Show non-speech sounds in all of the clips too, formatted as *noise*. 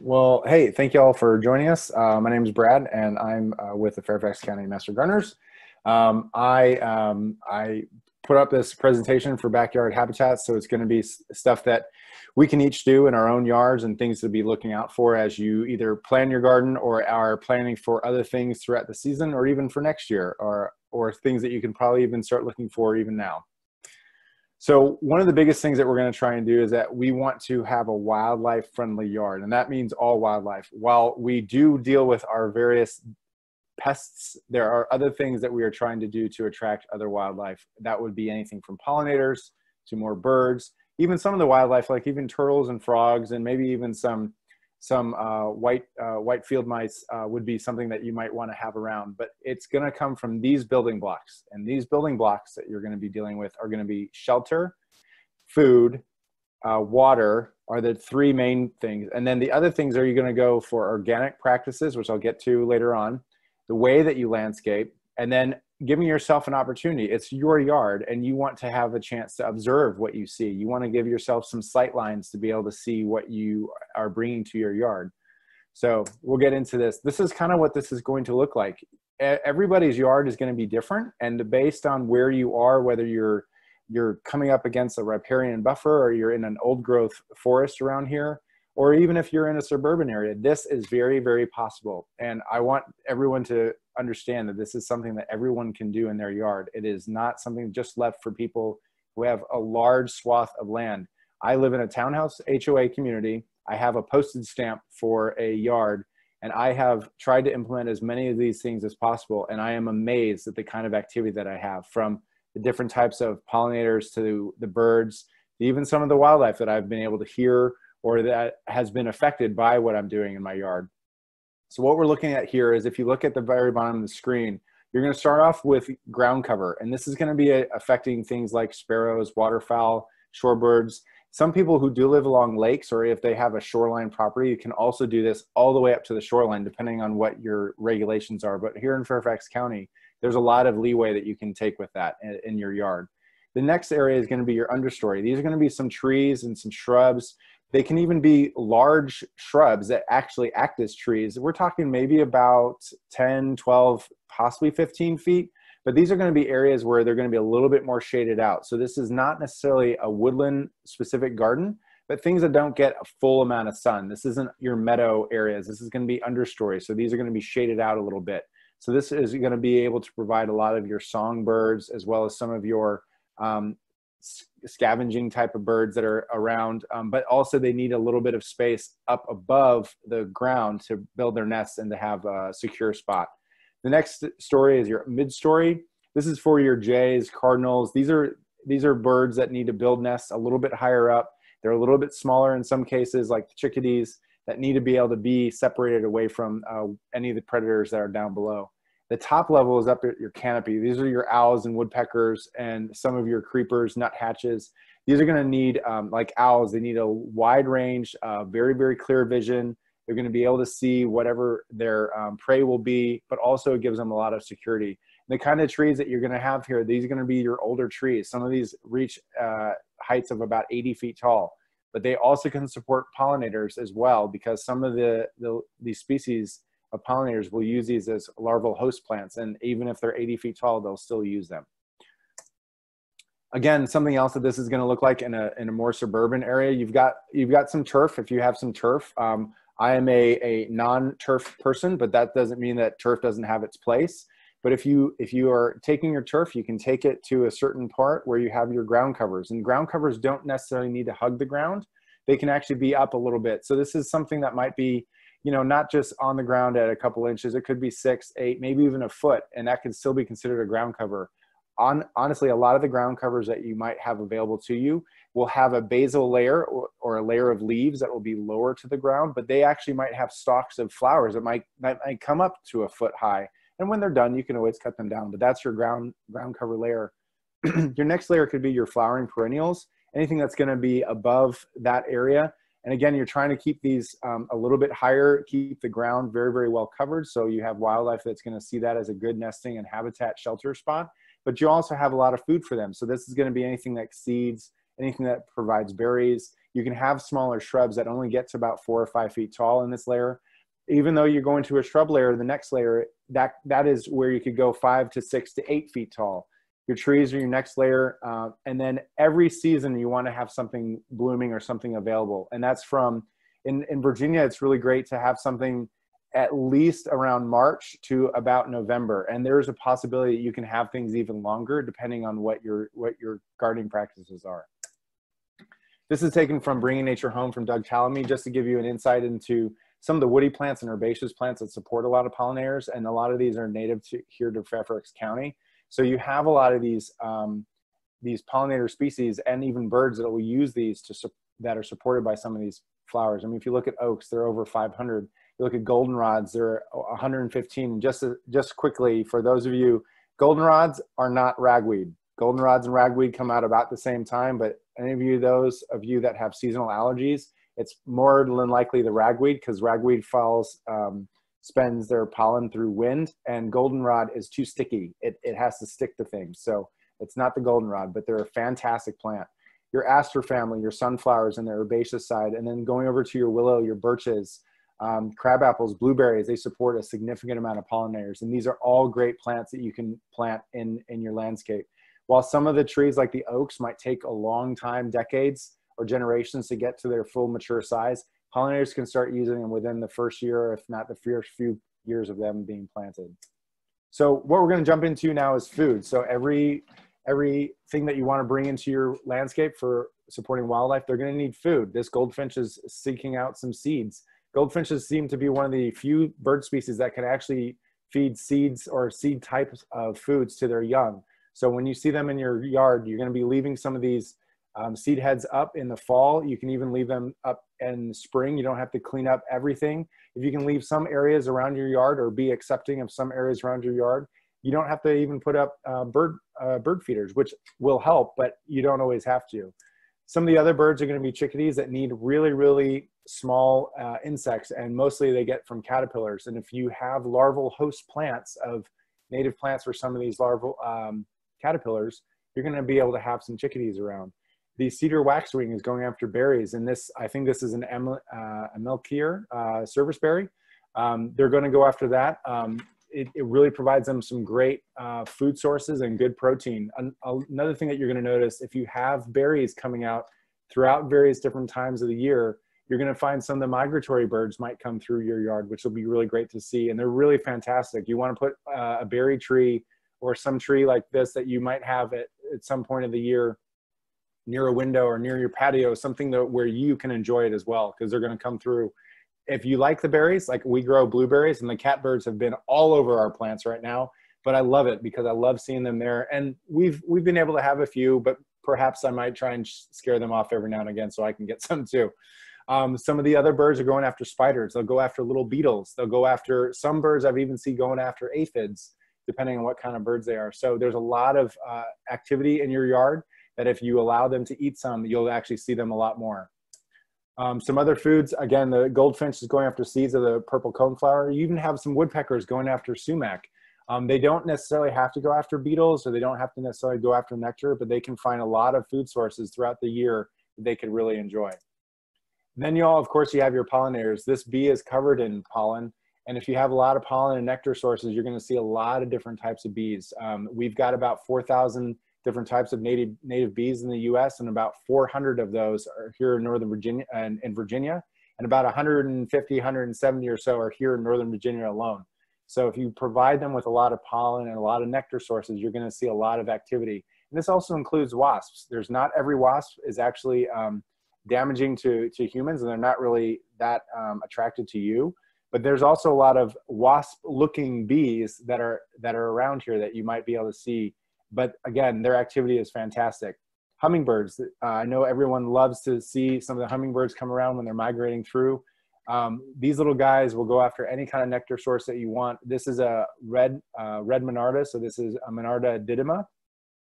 Well, hey, thank you all for joining us. Uh, my name is Brad, and I'm uh, with the Fairfax County Master Gardeners. Um, I um, I put up this presentation for backyard habitats, so it's going to be stuff that we can each do in our own yards and things to be looking out for as you either plan your garden or are planning for other things throughout the season, or even for next year, or or things that you can probably even start looking for even now. So one of the biggest things that we're going to try and do is that we want to have a wildlife friendly yard, and that means all wildlife. While we do deal with our various pests, there are other things that we are trying to do to attract other wildlife. That would be anything from pollinators to more birds, even some of the wildlife, like even turtles and frogs, and maybe even some some uh, white uh, white field mice uh, would be something that you might want to have around. But it's going to come from these building blocks, and these building blocks that you're going to be dealing with are going to be shelter, food, uh, water are the three main things, and then the other things are you going to go for organic practices, which I'll get to later on, the way that you landscape, and then giving yourself an opportunity. It's your yard, and you want to have a chance to observe what you see. You want to give yourself some sight lines to be able to see what you are bringing to your yard. So we'll get into this. This is kind of what this is going to look like. Everybody's yard is going to be different, and based on where you are, whether you're you're coming up against a riparian buffer or you're in an old growth forest around here, or even if you're in a suburban area, this is very, very possible. And I want everyone to understand that this is something that everyone can do in their yard. It is not something just left for people who have a large swath of land. I live in a townhouse HOA community. I have a postage stamp for a yard, and I have tried to implement as many of these things as possible. And I am amazed at the kind of activity that I have from the different types of pollinators to the birds, even some of the wildlife that I've been able to hear or that has been affected by what I'm doing in my yard. So what we're looking at here is if you look at the very bottom of the screen, you're going to start off with ground cover. And this is going to be uh, affecting things like sparrows, waterfowl, shorebirds. Some people who do live along lakes or if they have a shoreline property, you can also do this all the way up to the shoreline, depending on what your regulations are. But here in Fairfax County, there's a lot of leeway that you can take with that in, in your yard. The next area is going to be your understory. These are going to be some trees and some shrubs they can even be large shrubs that actually act as trees. We're talking maybe about 10, 12, possibly 15 feet, but these are going to be areas where they're going to be a little bit more shaded out. So this is not necessarily a woodland specific garden, but things that don't get a full amount of sun. This isn't your meadow areas. This is going to be understory. So these are going to be shaded out a little bit. So this is going to be able to provide a lot of your songbirds as well as some of your um, scavenging type of birds that are around, um, but also they need a little bit of space up above the ground to build their nests and to have a secure spot. The next story is your mid-story. This is for your jays, cardinals. These are these are birds that need to build nests a little bit higher up. They're a little bit smaller in some cases, like the chickadees, that need to be able to be separated away from uh, any of the predators that are down below. The top level is up at your canopy. These are your owls and woodpeckers and some of your creepers, nuthatches. These are gonna need, um, like owls, they need a wide range, uh, very, very clear vision. They're gonna be able to see whatever their um, prey will be, but also it gives them a lot of security. The kind of trees that you're gonna have here, these are gonna be your older trees. Some of these reach uh, heights of about 80 feet tall, but they also can support pollinators as well because some of the, the these species pollinators will use these as larval host plants. And even if they're 80 feet tall, they'll still use them. Again, something else that this is gonna look like in a, in a more suburban area, you've got, you've got some turf, if you have some turf. Um, I am a, a non-turf person, but that doesn't mean that turf doesn't have its place. But if you if you are taking your turf, you can take it to a certain part where you have your ground covers. And ground covers don't necessarily need to hug the ground. They can actually be up a little bit. So this is something that might be you know, not just on the ground at a couple inches. It could be six, eight, maybe even a foot, and that can still be considered a ground cover. On honestly, a lot of the ground covers that you might have available to you will have a basal layer or, or a layer of leaves that will be lower to the ground, but they actually might have stalks of flowers that might, that might come up to a foot high. And when they're done, you can always cut them down. But that's your ground ground cover layer. *clears throat* your next layer could be your flowering perennials. Anything that's going to be above that area and again, you're trying to keep these um, a little bit higher, keep the ground very, very well covered. So you have wildlife that's going to see that as a good nesting and habitat shelter spot. But you also have a lot of food for them. So this is going to be anything like seeds, anything that provides berries, You can have smaller shrubs that only get to about four or five feet tall in this layer. Even though you're going to a shrub layer, the next layer, that, that is where you could go five to six to eight feet tall. Your trees are your next layer. Uh, and then every season you want to have something blooming or something available. And that's from, in, in Virginia, it's really great to have something at least around March to about November. And there's a possibility that you can have things even longer depending on what your, what your gardening practices are. This is taken from Bringing Nature Home from Doug Tallamy, just to give you an insight into some of the woody plants and herbaceous plants that support a lot of pollinators. And a lot of these are native to here to Fairfax County. So you have a lot of these, um, these pollinator species and even birds that will use these to, that are supported by some of these flowers. I mean, if you look at oaks, they're over 500 you look at goldenrods, they're 115. Just just quickly for those of you, goldenrods are not ragweed. Goldenrods and ragweed come out about the same time, but any of you those of you that have seasonal allergies, it's more than likely the ragweed because ragweed falls um, spends their pollen through wind, and goldenrod is too sticky. It it has to stick to things, so it's not the goldenrod, but they're a fantastic plant your aster family, your sunflowers and the herbaceous side, and then going over to your willow, your birches, um, crab apples, blueberries, they support a significant amount of pollinators. And these are all great plants that you can plant in, in your landscape. While some of the trees like the oaks might take a long time, decades or generations to get to their full mature size, pollinators can start using them within the first year, if not the first few years of them being planted. So what we're gonna jump into now is food. So every everything that you wanna bring into your landscape for supporting wildlife, they're gonna need food. This goldfinch is seeking out some seeds goldfinches seem to be one of the few bird species that can actually feed seeds or seed types of foods to their young. So when you see them in your yard, you're going to be leaving some of these um, seed heads up in the fall. You can even leave them up in spring. You don't have to clean up everything. If you can leave some areas around your yard or be accepting of some areas around your yard, you don't have to even put up uh, bird uh, bird feeders, which will help, but you don't always have to. Some of the other birds are going to be chickadees that need really, really small uh, insects, and mostly they get from caterpillars. And if you have larval host plants of native plants for some of these larval um, caterpillars, you're going to be able to have some chickadees around. The cedar waxwing is going after berries, and this I think this is an Emil, uh, uh, serviceberry. Um, they're going to go after that. Um, it, it, really provides them some great uh, food sources and good protein. An, another thing that you're going to notice if you have berries coming out throughout various different times of the year, you're going to find some of the migratory birds might come through your yard, which will be really great to see. And they're really fantastic. You want to put uh, a berry tree or some tree like this that you might have at, at some point of the year near a window or near your patio, something that where you can enjoy it as well, because they're going to come through. If you like the berries, like we grow blueberries and the catbirds have been all over our plants right now, but I love it because I love seeing them there. And we've, we've been able to have a few, but perhaps I might try and scare them off every now and again so I can get *laughs* some too. Um, some of the other birds are going after spiders. They'll go after little beetles. They'll go after some birds I've even seen going after aphids, depending on what kind of birds they are. So there's a lot of uh, activity in your yard that if you allow them to eat some, you'll actually see them a lot more. Um, some other foods, again, the goldfinch is going after seeds of the purple coneflower. You even have some woodpeckers going after sumac. Um, they don't necessarily have to go after beetles or they don't have to necessarily go after nectar, but they can find a lot of food sources throughout the year that they could really enjoy. Then you all, of course, you have your pollinators. This bee is covered in pollen. And if you have a lot of pollen and nectar sources, you're going to see a lot of different types of bees. Um, we've got about 4,000 different types of native native bees in the U.S. and about 400 of those are here in Northern Virginia and in Virginia, and about 150, 170 or so are here in Northern Virginia alone. So if you provide them with a lot of pollen and a lot of nectar sources, you're going to see a lot of activity. And this also includes wasps. There's not every wasp is actually um, damaging to, to humans and they're not really that um, attracted to you. But there's also a lot of wasp looking bees that are, that are around here that you might be able to see. But again, their activity is fantastic. Hummingbirds, uh, I know everyone loves to see some of the hummingbirds come around when they're migrating through. Um, these little guys will go after any kind of nectar source that you want. This is a red, uh, red Monarda, so this is a Monarda didyma.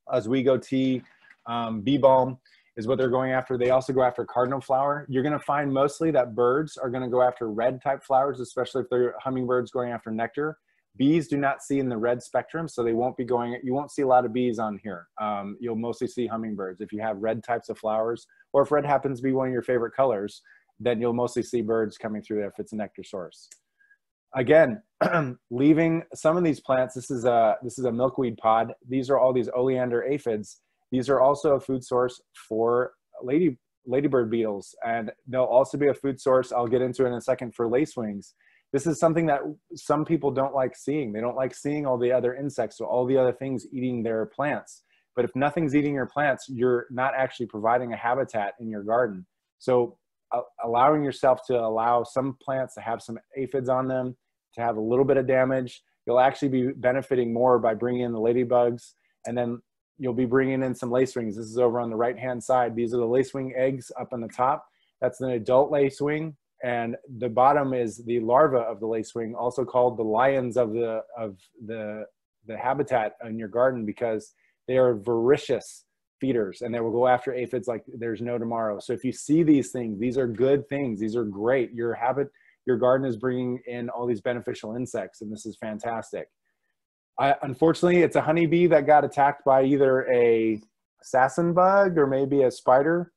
Oswego tea, um, bee balm is what they're going after. They also go after cardinal flower. You're going to find mostly that birds are going to go after red type flowers, especially if they're hummingbirds going after nectar. Bees do not see in the red spectrum, so they won't be going, you won't see a lot of bees on here. Um, you'll mostly see hummingbirds. If you have red types of flowers, or if red happens to be one of your favorite colors, then you'll mostly see birds coming through there if it's a nectar source. Again, *clears throat* leaving some of these plants, this is a, this is a milkweed pod. These are all these oleander aphids. These are also a food source for lady, ladybird beetles, and they'll also be a food source, I'll get into in a second, for lacewings this is something that some people don't like seeing. They don't like seeing all the other insects or all the other things eating their plants. But if nothing's eating your plants, you're not actually providing a habitat in your garden. So allowing yourself to allow some plants to have some aphids on them, to have a little bit of damage, you'll actually be benefiting more by bringing in the ladybugs and then you'll be bringing in some lacewings. This is over on the right hand side. These are the lacewing eggs up on the top. That's an adult lacewing and the bottom is the larva of the lacewing, also called the lions of the of the the habitat in your garden because they are voracious feeders and they will go after aphids like there's no tomorrow. So if you see these things, these are good things. These are great. Your habit, your garden is bringing in all these beneficial insects, and this is fantastic. I, unfortunately, it's a honeybee that got attacked by either a assassin bug or maybe a spider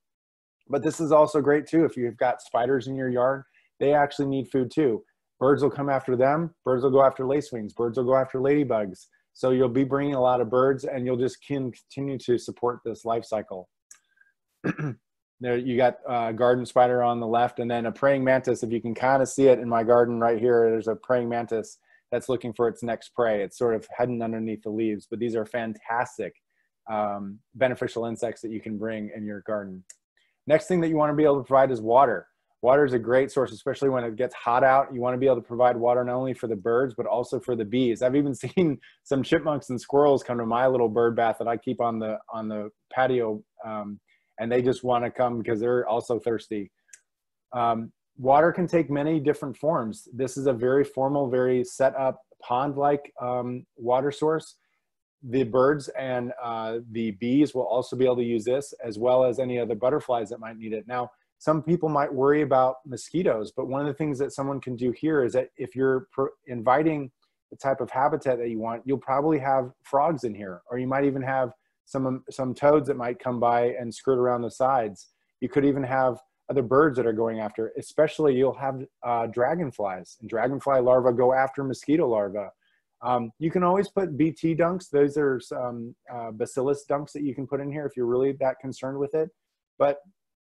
but this is also great too. If you've got spiders in your yard, they actually need food too. Birds will come after them. Birds will go after lacewings. Birds will go after ladybugs. So you'll be bringing a lot of birds and you'll just continue to support this life cycle. *clears throat* there you got a garden spider on the left and then a praying mantis. If you can kind of see it in my garden right here, there's a praying mantis that's looking for its next prey. It's sort of hidden underneath the leaves, but these are fantastic um, beneficial insects that you can bring in your garden. Next thing that you want to be able to provide is water. Water is a great source, especially when it gets hot out. You want to be able to provide water not only for the birds, but also for the bees. I've even *laughs* seen some chipmunks and squirrels come to my little bird bath that I keep on the, on the patio. Um, and they just want to come because they're also thirsty. Um, water can take many different forms. This is a very formal, very set up pond-like um, water source the birds and uh, the bees will also be able to use this as well as any other butterflies that might need it. Now, some people might worry about mosquitoes, but one of the things that someone can do here is that if you're inviting the type of habitat that you want, you'll probably have frogs in here, or you might even have some, some toads that might come by and skirt around the sides. You could even have other birds that are going after, especially you'll have uh, dragonflies and dragonfly larvae go after mosquito larvae. Um, you can always put BT dunks. Those are some uh, bacillus dunks that you can put in here if you're really that concerned with it. But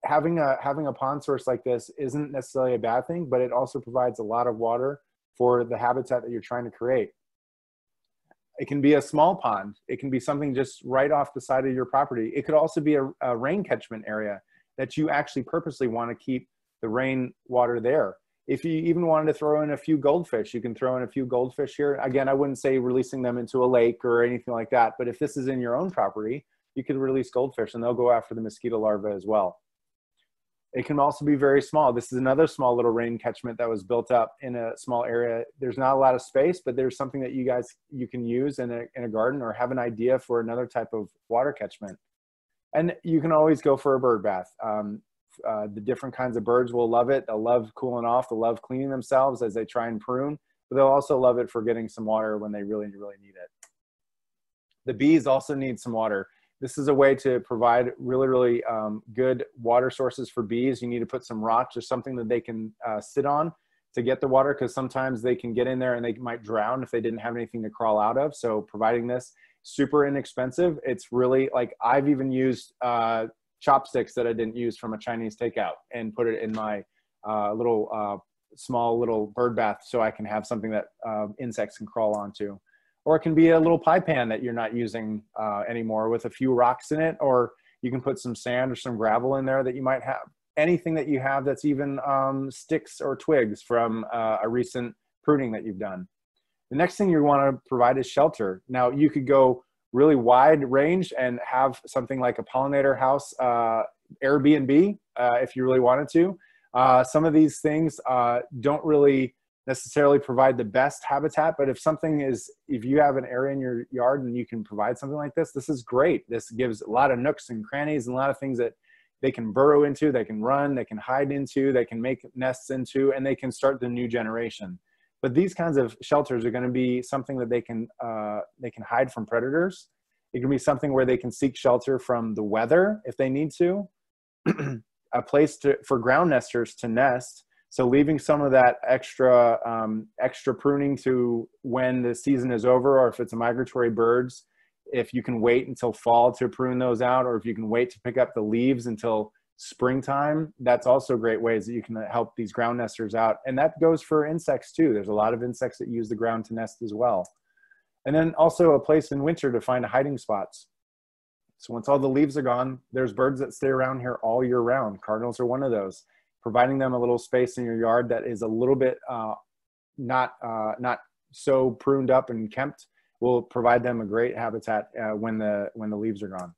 having a having a pond source like this isn't necessarily a bad thing, but it also provides a lot of water for the habitat that you're trying to create. It can be a small pond. It can be something just right off the side of your property. It could also be a, a rain catchment area that you actually purposely want to keep the rain water there if you even wanted to throw in a few goldfish, you can throw in a few goldfish here. Again, I wouldn't say releasing them into a lake or anything like that, but if this is in your own property, you could release goldfish and they'll go after the mosquito larvae as well. It can also be very small. This is another small little rain catchment that was built up in a small area. There's not a lot of space, but there's something that you guys you can use in a, in a garden or have an idea for another type of water catchment. And you can always go for a bird bath. Um, uh, the different kinds of birds will love it. They'll love cooling off. They'll love cleaning themselves as they try and prune, but they'll also love it for getting some water when they really, really need it. The bees also need some water. This is a way to provide really, really um, good water sources for bees. You need to put some rocks or something that they can uh, sit on to get the water because sometimes they can get in there and they might drown if they didn't have anything to crawl out of. So providing this super inexpensive. It's really like I've even used uh, chopsticks that I didn't use from a Chinese takeout and put it in my uh, little uh, small little bird bath so I can have something that uh, insects can crawl onto. Or it can be a little pie pan that you're not using uh, anymore with a few rocks in it, or you can put some sand or some gravel in there that you might have. Anything that you have that's even um, sticks or twigs from uh, a recent pruning that you've done. The next thing you want to provide is shelter. Now you could go really wide range and have something like a pollinator house uh, Airbnb uh, if you really wanted to. Uh, some of these things uh, don't really necessarily provide the best habitat, but if something is, if you have an area in your yard and you can provide something like this, this is great. This gives a lot of nooks and crannies and a lot of things that they can burrow into, they can run, they can hide into, they can make nests into, and they can start the new generation. But these kinds of shelters are going to be something that they can uh, they can hide from predators. It can be something where they can seek shelter from the weather if they need to. *clears throat* a place to, for ground nesters to nest. So leaving some of that extra um, extra pruning to when the season is over, or if it's a migratory birds, if you can wait until fall to prune those out, or if you can wait to pick up the leaves until springtime, that's also great ways that you can help these ground nesters out. And that goes for insects too. There's a lot of insects that use the ground to nest as well. And then also a place in winter to find hiding spots. So once all the leaves are gone, there's birds that stay around here all year round. Cardinals are one of those. Providing them a little space in your yard that is a little bit uh, not uh, not so pruned up and kempt will provide them a great habitat uh, when the when the leaves are gone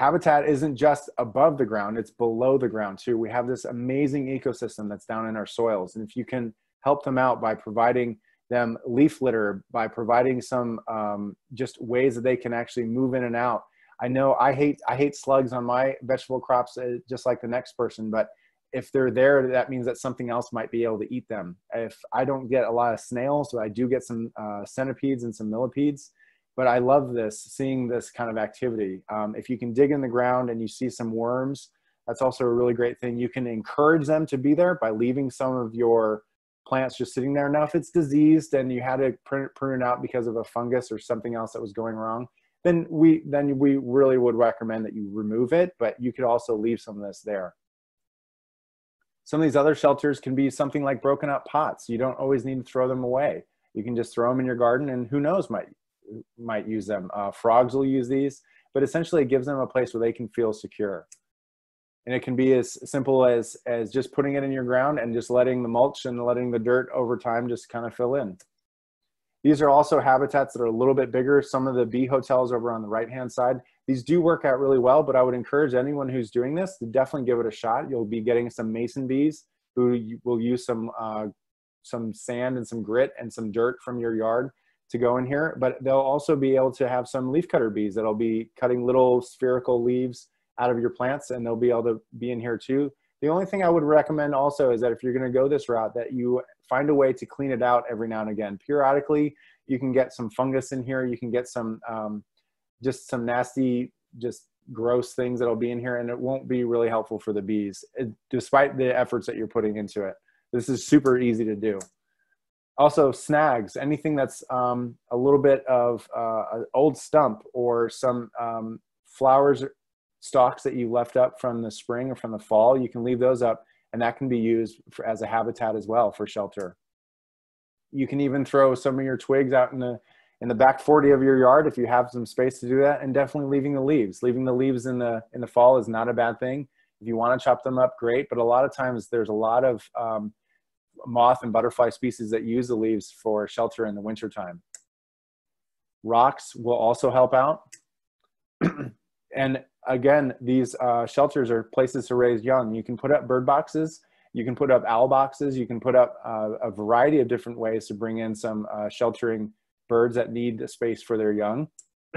habitat isn't just above the ground it's below the ground too. We have this amazing ecosystem that's down in our soils. And if you can help them out by providing them leaf litter by providing some um, just ways that they can actually move in and out. I know i hate i hate slugs on my vegetable crops uh, just like the next person but if they're there that means that something else might be able to eat them. If i don't get a lot of snails but i do get some uh, centipedes and some millipedes but I love this, seeing this kind of activity. Um, if you can dig in the ground and you see some worms, that's also a really great thing. You can encourage them to be there by leaving some of your plants just sitting there. Now, if it's diseased and you had to prune, prune it out because of a fungus or something else that was going wrong, then we then we really would recommend that you remove it. But you could also leave some of this there. Some of these other shelters can be something like broken up pots. You don't always need to throw them away. You can just throw them in your garden, and who knows, might might use them. Uh, frogs will use these, but essentially it gives them a place where they can feel secure. And it can be as simple as, as just putting it in your ground and just letting the mulch and letting the dirt over time just kind of fill in. These are also habitats that are a little bit bigger. Some of the bee hotels over on the right-hand side, these do work out really well, but I would encourage anyone who's doing this to definitely give it a shot. You'll be getting some mason bees who will use some, uh, some sand and some grit and some dirt from your yard to go in here, but they'll also be able to have some leaf cutter bees that'll be cutting little spherical leaves out of your plants and they'll be able to be in here too. The only thing I would recommend also is that if you're going to go this route, that you find a way to clean it out every now and again. Periodically, you can get some fungus in here. You can get some, um, just some nasty, just gross things that'll be in here and it won't be really helpful for the bees, it, despite the efforts that you're putting into it. This is super easy to do also snags anything that's um, a little bit of uh, an old stump or some um, flowers stalks that you left up from the spring or from the fall you can leave those up and that can be used for, as a habitat as well for shelter. You can even throw some of your twigs out in the in the back 40 of your yard if you have some space to do that and definitely leaving the leaves. Leaving the leaves in the in the fall is not a bad thing. If you want to chop them up great but a lot of times there's a lot of um, moth and butterfly species that use the leaves for shelter in the wintertime. Rocks will also help out. *clears throat* and again, these uh, shelters are places to raise young. You can put up bird boxes, you can put up owl boxes, you can put up uh, a variety of different ways to bring in some uh, sheltering birds that need space for their young. *clears throat*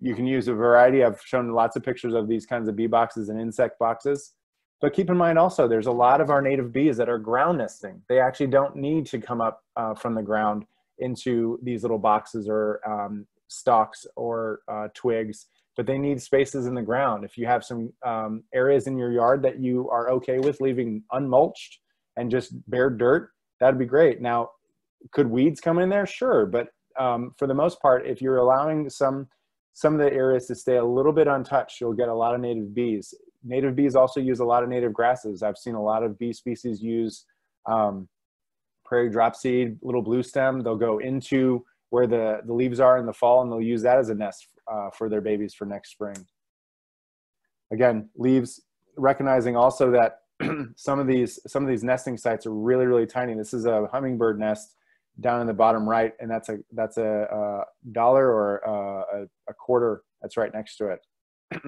you can use a variety. I've shown lots of pictures of these kinds of bee boxes and insect boxes. But keep in mind also, there's a lot of our native bees that are ground nesting. They actually don't need to come up uh, from the ground into these little boxes or um, stalks or uh, twigs, but they need spaces in the ground. If you have some um, areas in your yard that you are okay with leaving unmulched and just bare dirt, that'd be great. Now, could weeds come in there? Sure, but um, for the most part, if you're allowing some some of the areas to stay a little bit untouched, you'll get a lot of native bees native bees also use a lot of native grasses. I've seen a lot of bee species use um, prairie dropseed, little blue stem. They'll go into where the, the leaves are in the fall and they'll use that as a nest uh, for their babies for next spring. Again, leaves, recognizing also that *clears throat* some of these some of these nesting sites are really really tiny. This is a hummingbird nest down in the bottom right, and that's a that's a, a dollar or a, a quarter that's right next to it.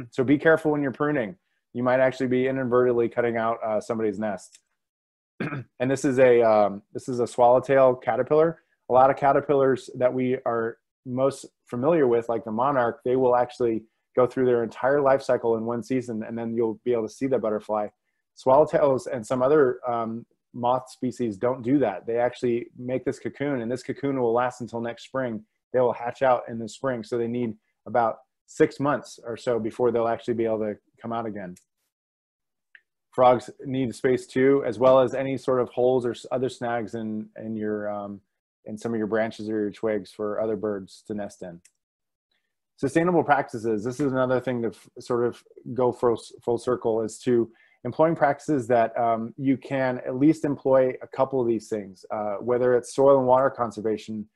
*clears throat* so be careful when you're pruning you might actually be inadvertently cutting out uh, somebody's nest. *clears throat* and this is a um, this is a swallowtail caterpillar. A lot of caterpillars that we are most familiar with, like the monarch, they will actually go through their entire life cycle in one season, and then you'll be able to see the butterfly. Swallowtails and some other um, moth species don't do that. They actually make this cocoon, and this cocoon will last until next spring. They will hatch out in the spring, so they need about six months or so before they'll actually be able to come out again. Frogs need space too, as well as any sort of holes or other snags in in your um, in some of your branches or your twigs for other birds to nest in. Sustainable practices. This is another thing to sort of go full, full circle is to employing practices that um, you can at least employ a couple of these things, uh, whether it's soil and water conservation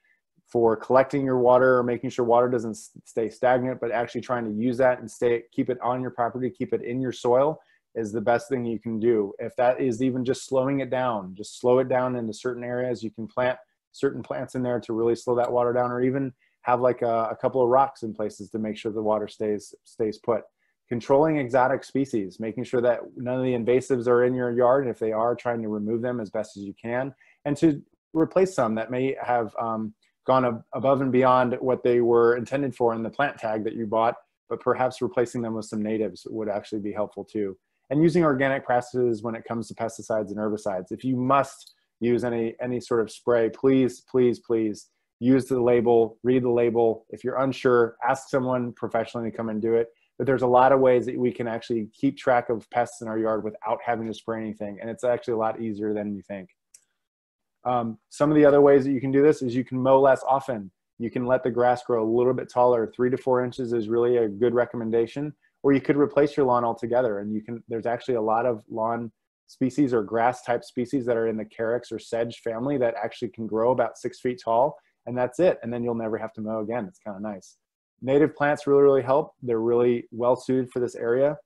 for collecting your water or making sure water doesn't stay stagnant, but actually trying to use that and stay, keep it on your property, keep it in your soil is the best thing you can do. If that is even just slowing it down, just slow it down into certain areas. You can plant certain plants in there to really slow that water down or even have like a, a couple of rocks in places to make sure the water stays stays put controlling exotic species, making sure that none of the invasives are in your yard. and If they are, trying to remove them as best as you can, and to replace some that may have um, gone ab above and beyond what they were intended for in the plant tag that you bought, but perhaps replacing them with some natives would actually be helpful too. And using organic practices when it comes to pesticides and herbicides. If you must use any any sort of spray, please, please, please use the label, read the label. If you're unsure, ask someone professionally to come and do it but there's a lot of ways that we can actually keep track of pests in our yard without having to spray anything. And it's actually a lot easier than you think. Um, some of the other ways that you can do this is you can mow less often. You can let the grass grow a little bit taller. Three to four inches is really a good recommendation. Or you could replace your lawn altogether. And you can, there's actually a lot of lawn species or grass type species that are in the carex or sedge family that actually can grow about six feet tall. And that's it. And then you'll never have to mow again. It's kind of nice native plants really, really help. They're really well suited for this area.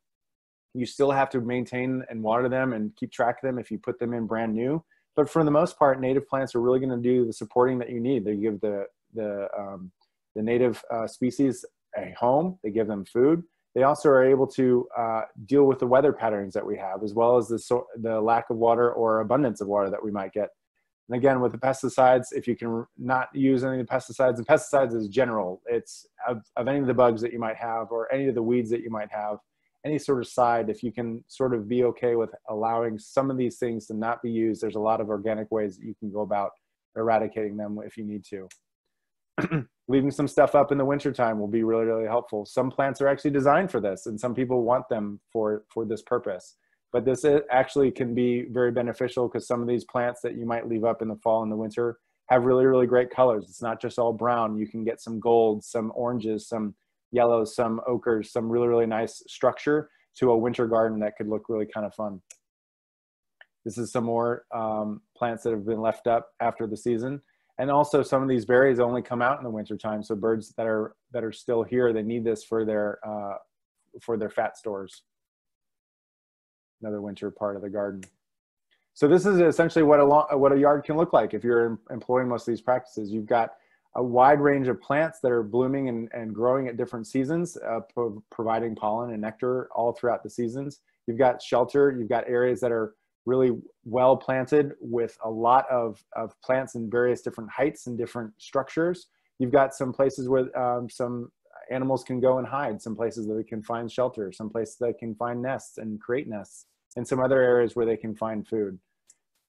You still have to maintain and water them and keep track of them if you put them in brand new. But for the most part, native plants are really going to do the supporting that you need. They give the the um, the native uh, species a home. They give them food. They also are able to uh, deal with the weather patterns that we have, as well as the so, the lack of water or abundance of water that we might get and again, with the pesticides, if you can not use any of the pesticides, and pesticides is general, it's of, of any of the bugs that you might have or any of the weeds that you might have, any sort of side, if you can sort of be okay with allowing some of these things to not be used, there's a lot of organic ways that you can go about eradicating them if you need to. *clears throat* Leaving some stuff up in the wintertime will be really, really helpful. Some plants are actually designed for this, and some people want them for, for this purpose but this actually can be very beneficial because some of these plants that you might leave up in the fall and the winter have really really great colors it's not just all brown you can get some gold some oranges some yellows some ochres some really really nice structure to a winter garden that could look really kind of fun this is some more um, plants that have been left up after the season and also some of these berries only come out in the winter time so birds that are that are still here they need this for their uh, for their fat stores another winter part of the garden. So this is essentially what a, long, what a yard can look like if you're employing most of these practices. You've got a wide range of plants that are blooming and, and growing at different seasons, uh, pro providing pollen and nectar all throughout the seasons. You've got shelter, you've got areas that are really well planted with a lot of, of plants in various different heights and different structures. You've got some places where um, some animals can go and hide, some places that they can find shelter, some places that can find nests and create nests and some other areas where they can find food.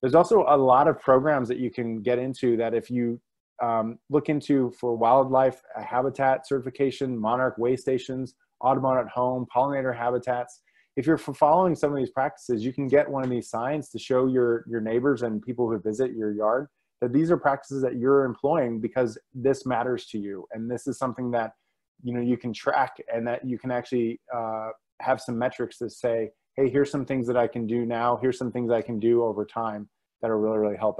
There's also a lot of programs that you can get into that if you um, look into for wildlife habitat certification, monarch way stations, Audubon at home, pollinator habitats. If you're following some of these practices, you can get one of these signs to show your, your neighbors and people who visit your yard that these are practices that you're employing because this matters to you. And this is something that, you know, you can track and that you can actually uh, have some metrics to say, hey, here's some things that I can do now. Here's some things I can do over time that'll really, really help